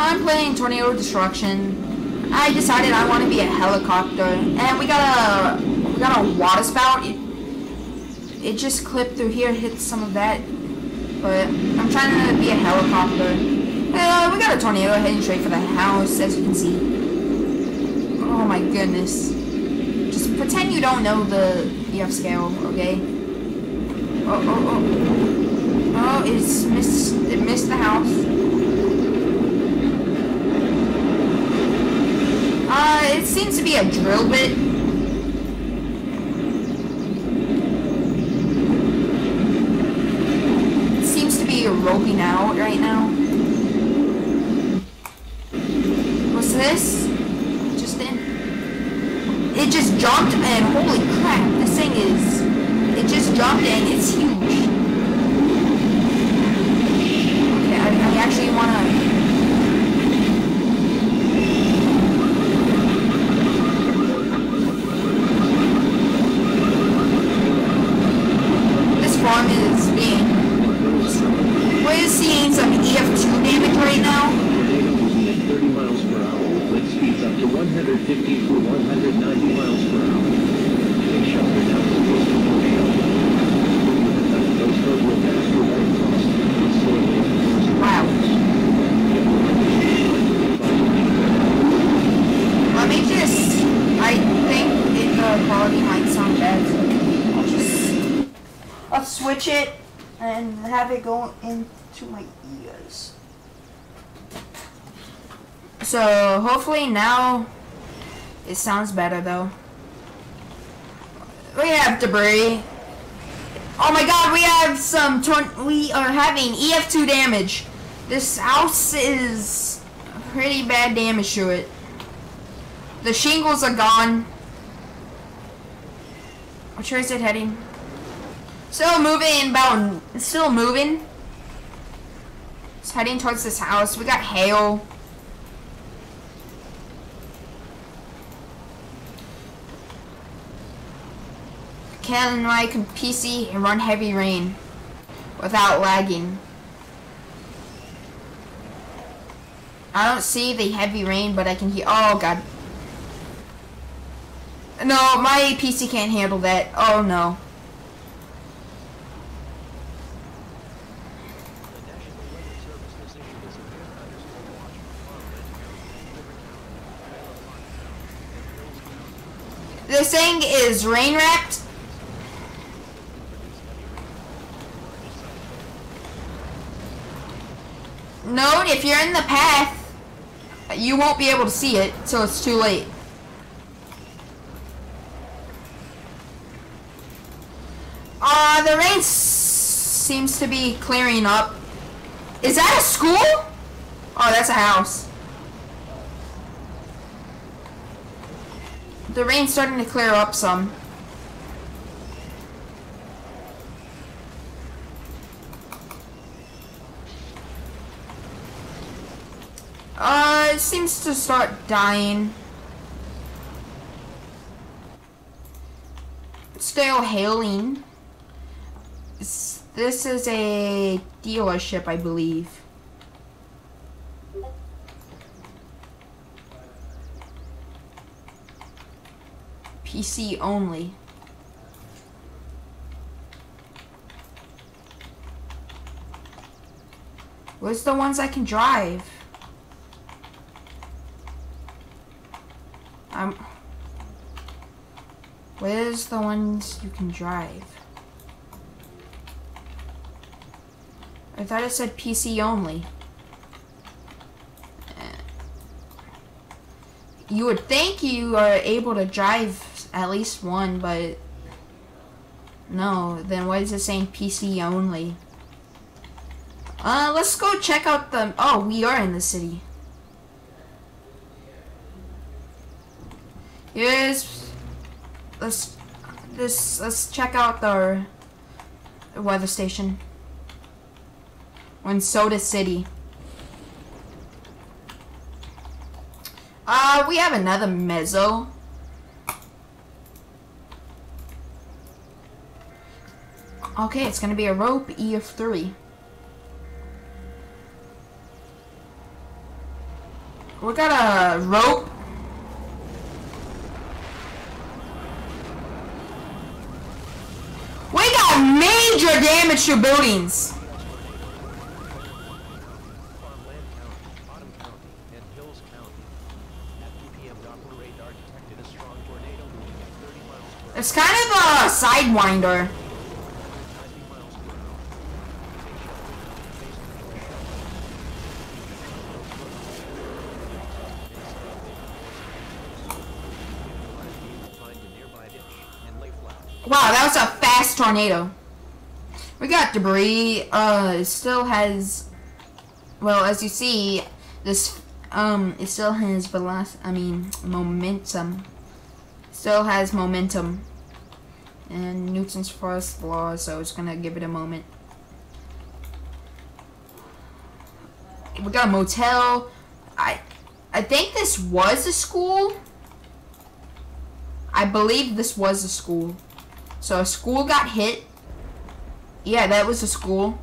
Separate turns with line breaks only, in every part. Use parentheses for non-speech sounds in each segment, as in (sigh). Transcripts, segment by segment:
I'm playing Tornado Destruction. I decided I want to be a helicopter, and we got a we got a water spout. It, it just clipped through here, hit some of that, but I'm trying to be a helicopter. Uh, we got a tornado heading straight for the house, as you can see. Oh my goodness. Just pretend you don't know the EF scale, okay? Oh, oh, oh. Oh, it's missed, it missed the house. Uh, it seems to be a drill bit. It seems to be roping out right now. What's this? Just in. It just jumped and holy crap, this thing is. It just jumped and it's huge. Okay, I, I actually wanna. This farm is being. We're seeing some EF2 damage right now.
Cruising at 30 miles per hour with wind speeds up to 150 through 190 miles per hour. Take shelter now to coastal tornado. Those roads will pass through right across the facility.
Wow. Let me just. I think it, the quality might sound bad. so I'll just. I'll switch it and have it go into my ears. So hopefully now it sounds better though. We have debris. Oh my god, we have some. We are having EF2 damage. This house is pretty bad damage to it. The shingles are gone. Which way is it heading? Still moving about. Still moving. Heading towards this house. We got hail. Can my PC and run heavy rain without lagging? I don't see the heavy rain, but I can hear. Oh god. No, my PC can't handle that. Oh no. This thing is rain wrapped. Note, if you're in the path, you won't be able to see it, so it's too late. Uh, the rain seems to be clearing up. Is that a school? Oh, that's a house. The rain's starting to clear up some. Uh, it seems to start dying. Still hailing. This is a dealership, I believe. PC only. Where's the ones I can drive? Um, where's the ones you can drive? I thought it said PC only. You would think you are able to drive at least one, but no. Then why is it saying PC only? Uh, let's go check out the. Oh, we are in the city. Yes, Let's. This. Let's check out the weather station. We're in Soda City. Uh, we have another meso. Okay, it's gonna be a rope E of three. We got a rope. We got major damage to buildings. It's kind of a
and
tornado. We got debris. Uh, it still has. Well, as you see, this um, it still has velocity, I mean, momentum. Still has momentum. And Newton's first law, so it's gonna give it a moment. We got a motel. I, I think this was a school. I believe this was a school. So a school got hit. Yeah, that was a school.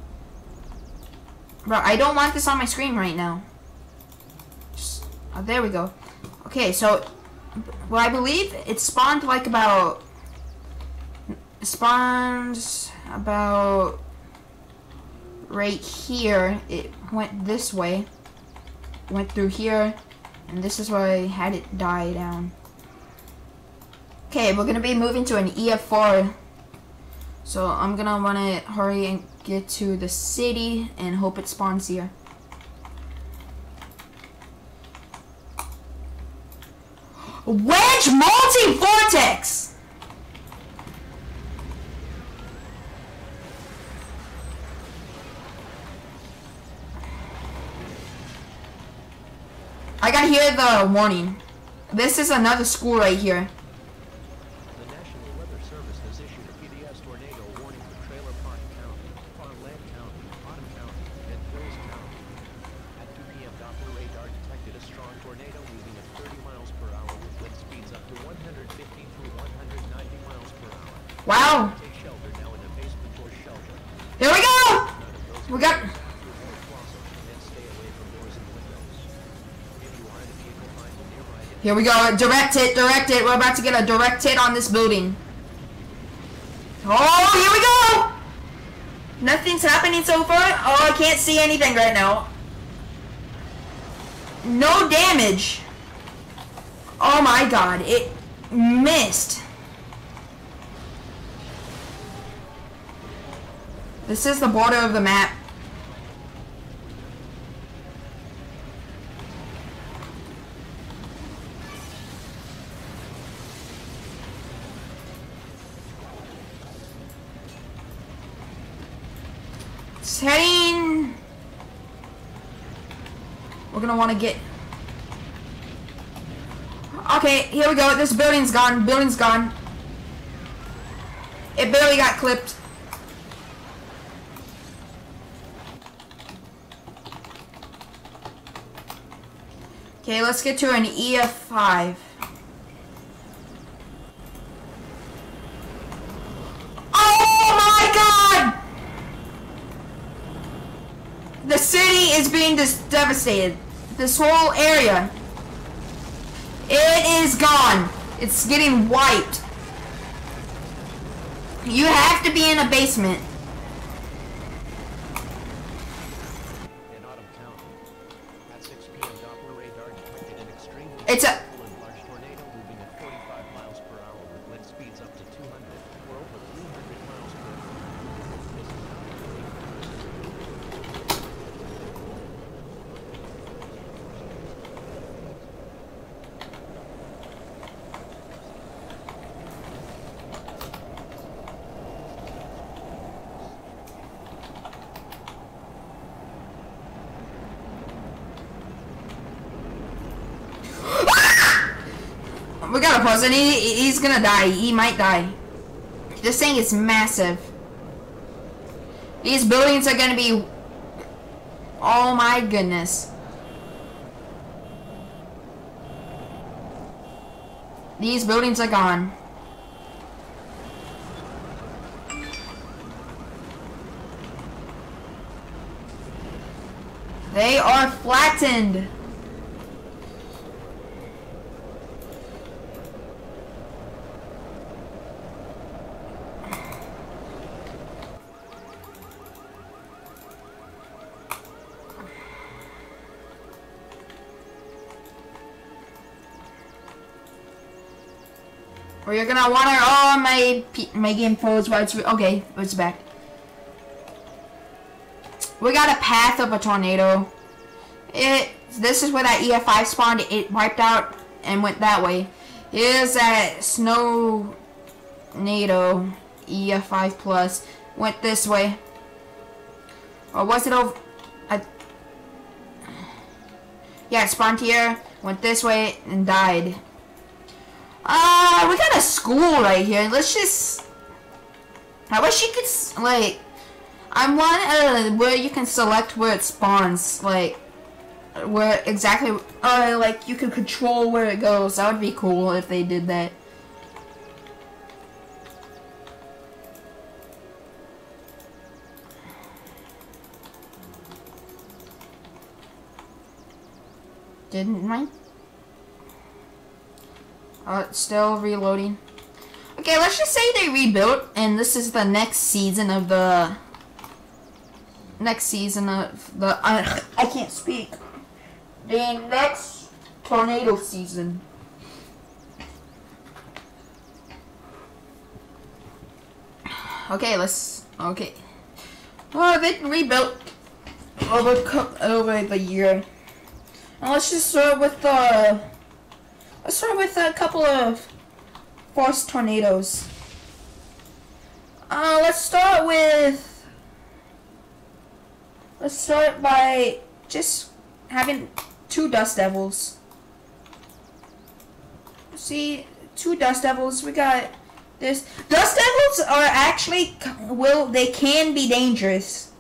Bro, I don't want this on my screen right now. Just- oh, there we go. Okay, so, well, I believe it spawned like about, spawns about right here. It went this way, went through here, and this is where I had it die down. Okay, we're gonna be moving to an EF4. So I'm gonna wanna hurry and get to the city and hope it spawns here. Wedge multi-vortex! I gotta hear the warning. This is another school right here.
The National Weather Service has issued a PDS tornado warning for Trailer Park County, Farmland County, Autumn County, and Hills County. At 2 p.m., Doppler radar detected a strong tornado moving at 30 miles per hour with wind speeds up to 150 through 190 miles per hour.
Wow.
Take shelter now in a basement or shelter.
Here we go!
None of those
We got.
in your closet and stay away from doors and windows. If you are in a vehicle, we go! We got...
Here we go. Direct hit, direct hit. We're about to get a direct hit on this building. Oh, here we go! Nothing's happening so far. Oh, I can't see anything right now. No damage. Oh my god, it missed. This is the border of the map. Heading. We're gonna want to get. Okay, here we go. This building's gone. Building's gone. It barely got clipped. Okay, let's get to an EF5. Oh my god! The city is being devastated. This whole area. It is gone. It's getting wiped. You have to be in a basement. We gotta pause it. He, he's gonna die. He might die. This thing is massive. These buildings are gonna be. Oh my goodness. These buildings are gone. They are flattened. We're gonna water all my my game froze while it's okay. It's back. We got a path of a tornado. It this is where that EF5 spawned. It wiped out and went that way. Here's that snow NATO EF5 plus went this way. Or was it over? I, yeah, spawned here, went this way, and died. Uh, we got a school right here. Let's just. I wish you could like. I want uh where you can select where it spawns, like where exactly, uh, like you can control where it goes. That would be cool if they did that. Didn't mine? Uh, still reloading. Okay, let's just say they rebuilt, and this is the next season of the next season of the uh, I can't speak. The next tornado season. Okay, let's okay. Well, they rebuilt over over the year. And let's just start with the. Let's start with a couple of forced tornadoes. Uh, let's start with. Let's start by just having two Dust Devils. See, two Dust Devils. We got this. Dust Devils are actually will they can be dangerous.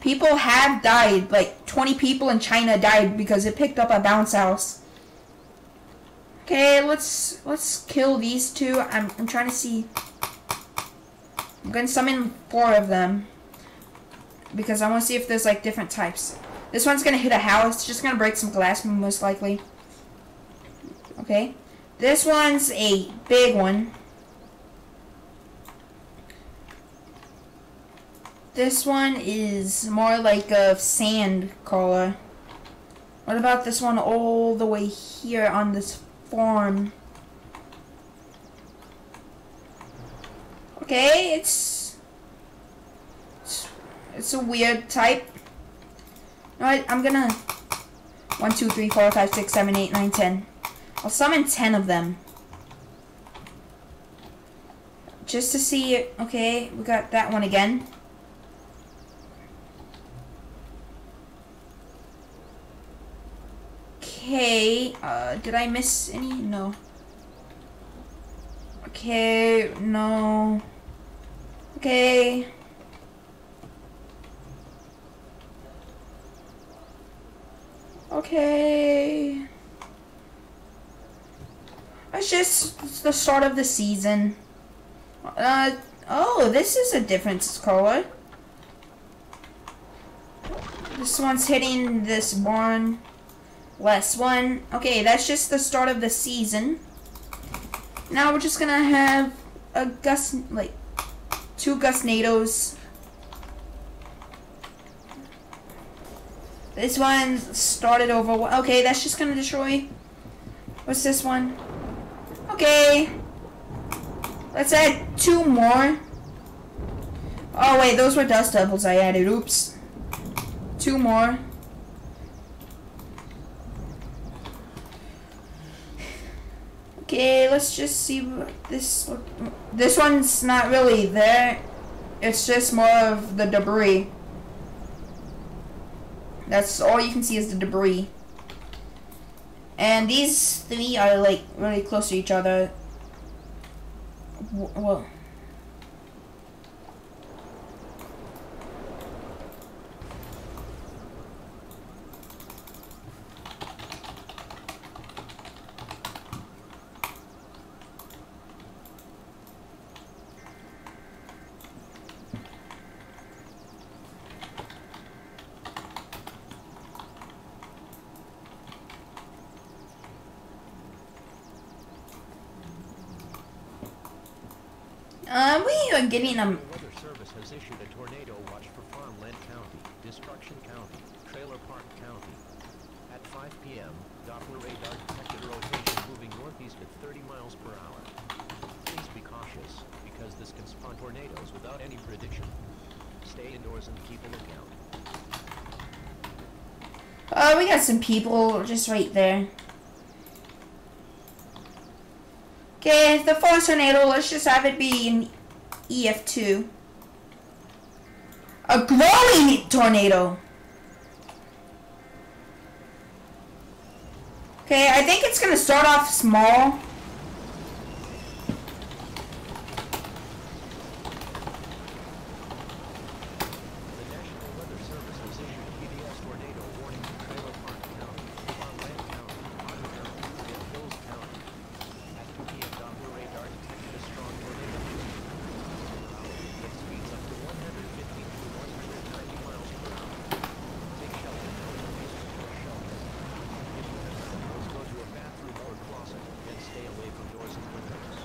People have died. Like 20 people in China died because it picked up a bounce house. Okay, let's let's kill these two. I'm I'm trying to see. I'm gonna summon four of them because I want to see if there's like different types. This one's gonna hit a house. It's just gonna break some glass most likely. Okay. This one's a big one. This one is more like a sand color. What about this one all the way here on this farm? Okay, it's it's, it's a weird type. Alright, I'm gonna one, two, three, four, five, six, seven, eight, nine, ten. I'll summon ten of them. Just to see okay, we got that one again. Okay, uh, did I miss any? No. Okay, no. Okay. Okay. It's just it's the start of the season. Uh, oh, this is a different color. This one's hitting this barn. Less one. Okay, that's just the start of the season. Now we're just gonna have a gust, like, two gustnados. This one started over. Okay, that's just gonna destroy. What's this one? Okay. Let's add two more. Oh wait, those were dust devils I added. Oops. Two more. Okay, let's just see what this. This one's not really there. It's just more of the debris. That's all you can see is the debris. And these three are like really close to each other. Well. Uh, we are getting
The
them.
Weather Service has issued a tornado watch for Farmland County, Destruction County, Trailer Park County. At 5 p.m., Doppler radar detected a rotation moving northeast at 30 miles per hour. must be cautious because this can spawn tornadoes without any prediction. Stay indoors and keep a lookout.
Uh, we got some people just right there. Okay, the force tornado, let's just have it be EF2. A glowing tornado. Okay, I think it's gonna start off small.
The National Weather Service has issued a PDS tornado warning for Trailer Park County, Farmland County, Otter County, and Hills County. At 2 p.m. Doppler radar detected a strong tornado. Wind speeds up to 115 to 190 miles per hour. Take shelter now in the basement or shelter. If you have animals, go to a bathroom or closet and stay away from doors and windows.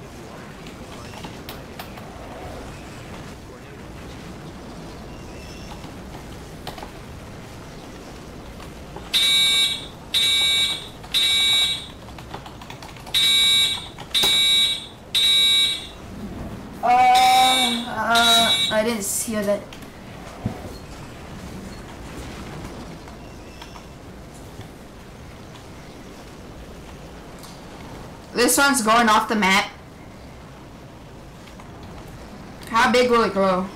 If you are in need, find a nearby exit. Tornado is
Uh, uh, See that. This one's going off the map. How big will it grow?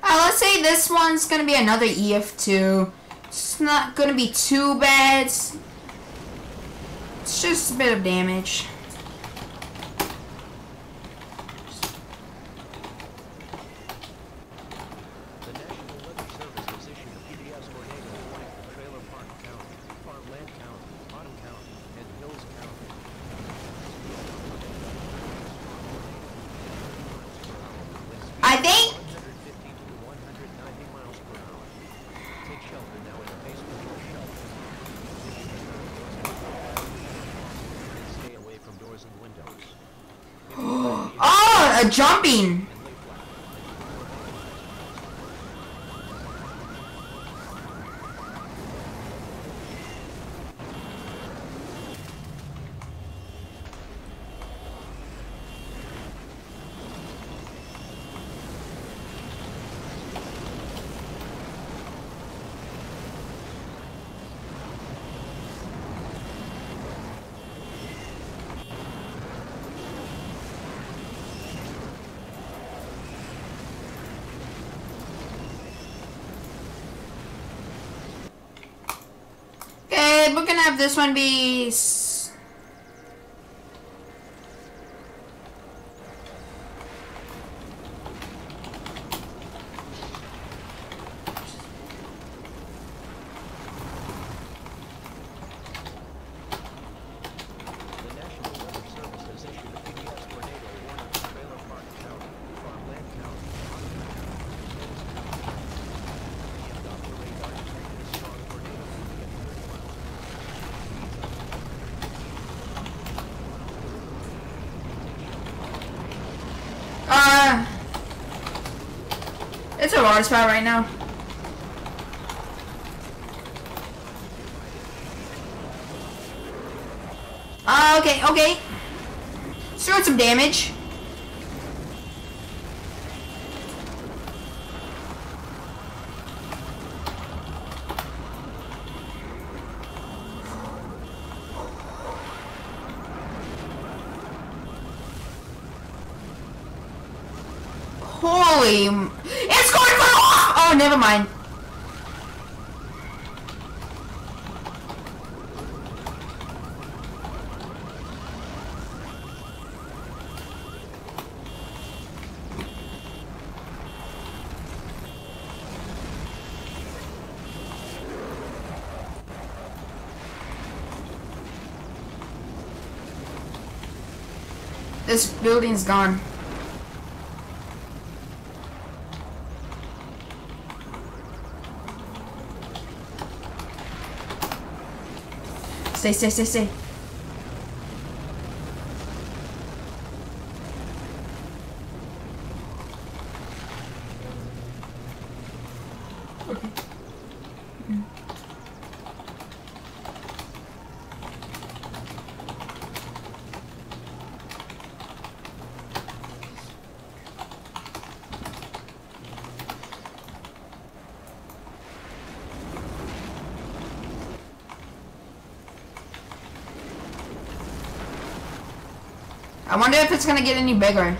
Uh, let's this one's gonna be another EF2. It's not gonna be too bad. It's just a bit of damage.
The National Weather Service has issued a PDS tornado warning for Trailer Park County, Farmland County, Autumn County, and Hills County.
I think
115 to 190 miles per hour. Take shelter now in a basement or shelter. If you have animals, and stay away from doors and windows. If you find the
Oh, a jumping. This one be. s-
The National Weather Service has issued a PDS tornado warning for Trailer Park County, Farmland County, Otter County, and Hills County. PM Doppler radar detected a strong tornado moving at 30 miles per hour.
Uh, it's a water spout right now. Uh, okay, okay. Let's throw some damage. This building's gone. Stay, stay, stay, stay. I wonder if it's gonna get any bigger.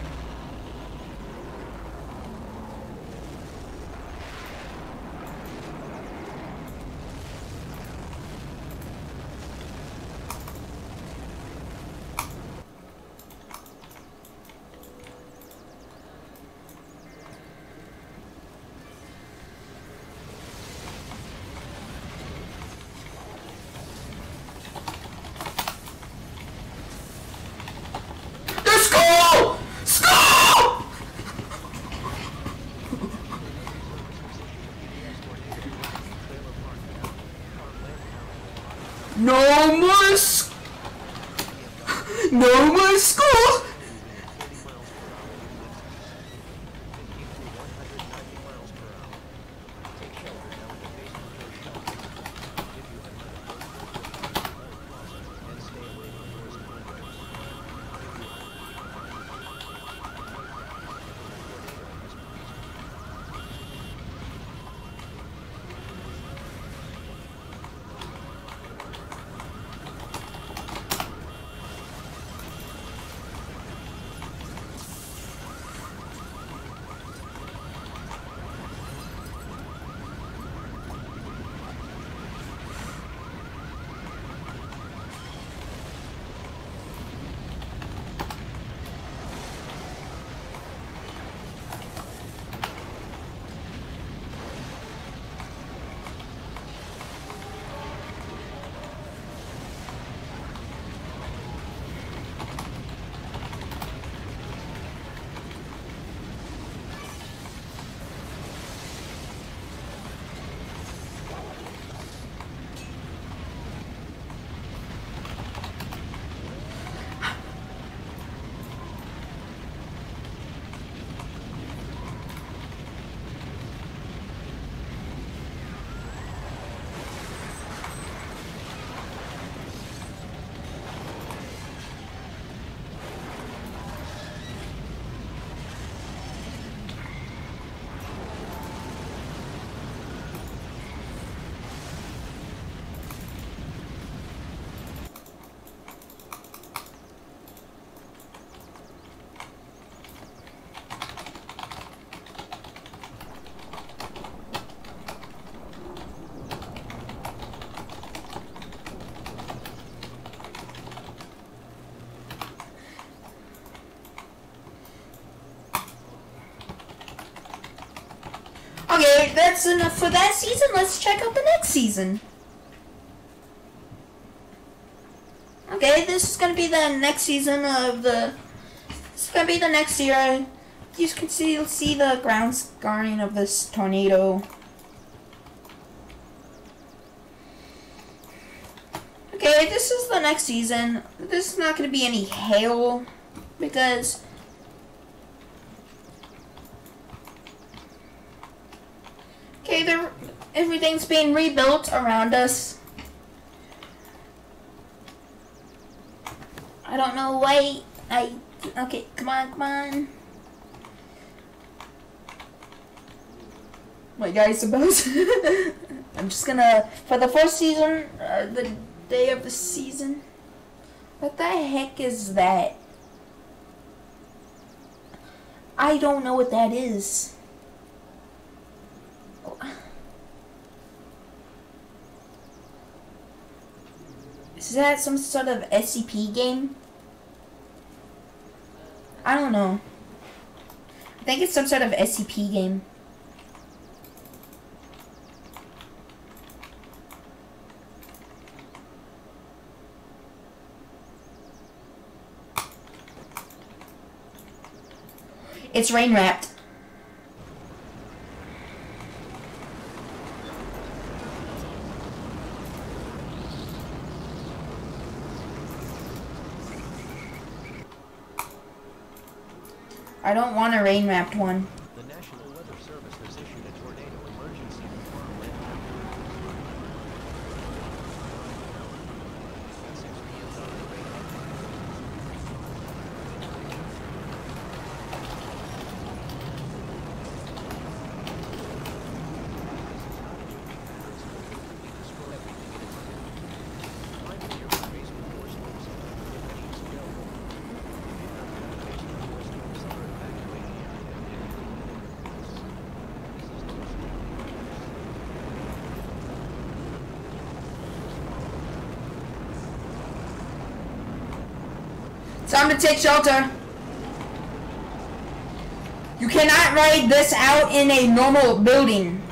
That's enough for that season. Let's check out the next season. Okay, this is gonna be the next season of the. This is gonna be the next year. You can see see the ground scarring of this tornado. Okay, this is the next season. This is not gonna be any hail because Okay, there, everything's being rebuilt around us. I don't know. Wait, I okay. Come on, come on. Wait, guys, suppose (laughs) I'm just gonna for the first season, uh, the day of the season. What the heck is that? I don't know what that is. Is that some sort of SCP game? I don't know. I think it's some sort of SCP game. It's rain wrapped. I don't want a rain mapped one.
The National Weather Service has issued a tornado emergency for farmland counties. At 6 p.m. Dr. Ray Hudson
Time to take shelter. You cannot ride this out in a normal building.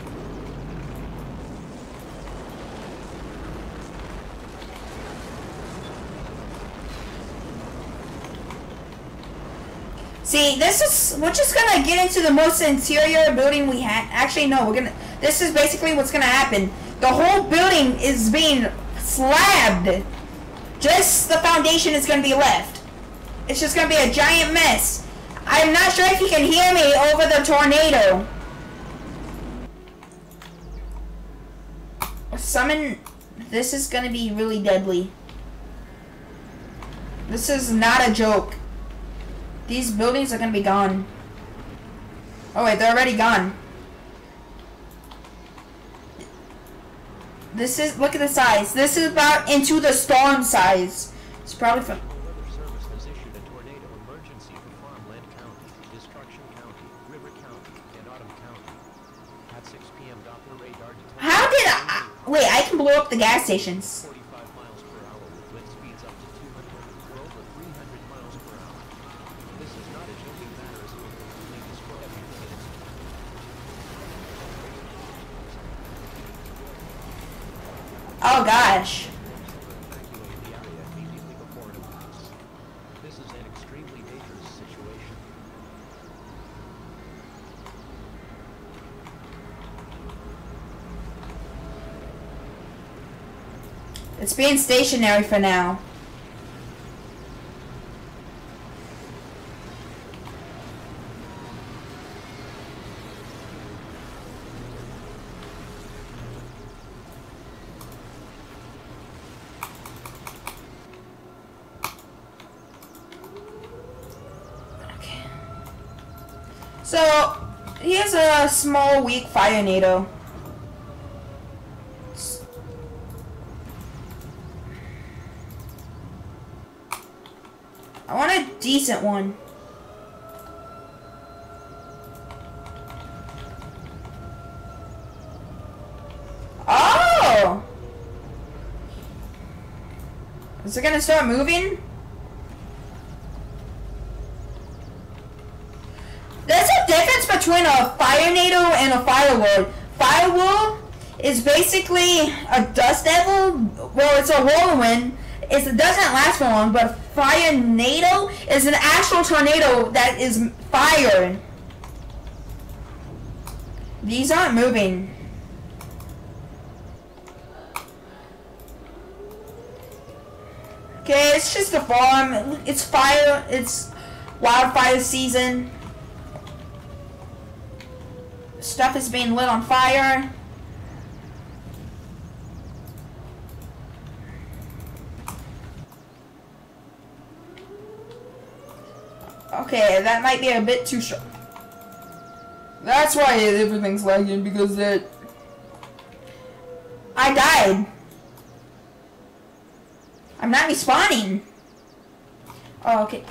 See, this is we're just gonna get into the most interior building we had. Actually, no, we're gonna. This is basically what's gonna happen. The whole building is being slabbed. Just the foundation is gonna be left. It's just gonna be a giant mess. I'm not sure if you can hear me over the tornado. Summon. This is gonna be really deadly. This is not a joke. These buildings are gonna be gone. Oh wait, they're already gone. This is look at the size. This is about into the storm size. It's probably from. How did I? Wait, I can blow up the gas stations.
45 miles per hour with wind speeds up to 200 or over 300 miles per hour. This is not a joking matter as it will completely destroy everything in its
Oh gosh.
evacuate the area immediately before it attacks. This is an extremely dangerous situation.
It's being stationary for now. Okay. So, here's a small weak firenado. I want a decent one. Oh! Is it gonna start moving? There's a difference between a firenado and a fire whirl. Firewall is basically a dust devil. Well, it's a whirlwind. It doesn't last for long, but firenado is an actual tornado that is fire. These aren't moving. Okay, it's just a farm. It's fire. It's wildfire season. Stuff is being lit on fire. Okay, that might be a bit too short. That's why everything's lagging because it. I died. I'm not respawning. Oh, okay.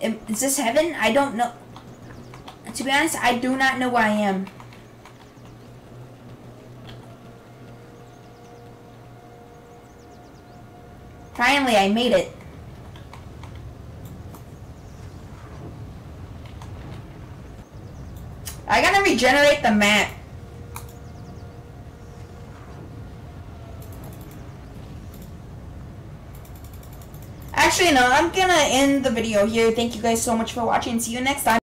Is this heaven? I don't know. To be honest, I do not know where I am. Finally, I made it. I gotta regenerate the map. Actually, no, I'm gonna end the video here. Thank you guys so much for watching. See you next time.